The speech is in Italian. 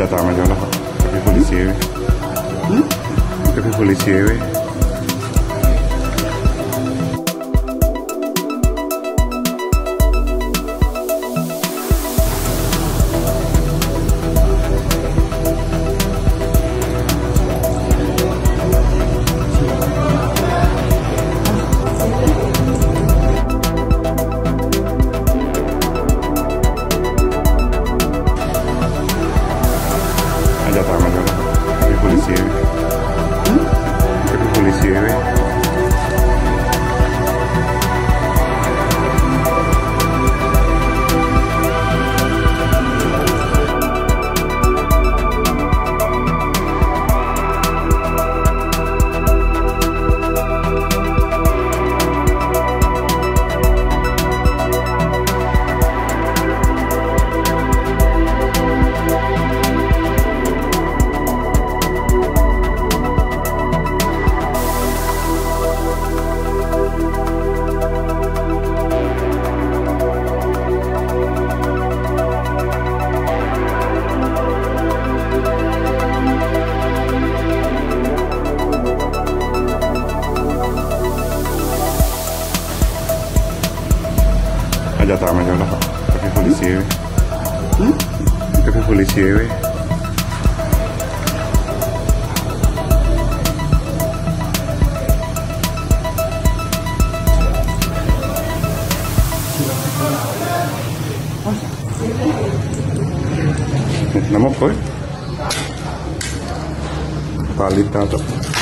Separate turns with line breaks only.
Ada tama dyan ako. Tapi polisi eh. Tapi polisi eh. Tama dyan ako. Tapi polisi eh. Tapi polisi eh. Namok ko eh. Palit na ito.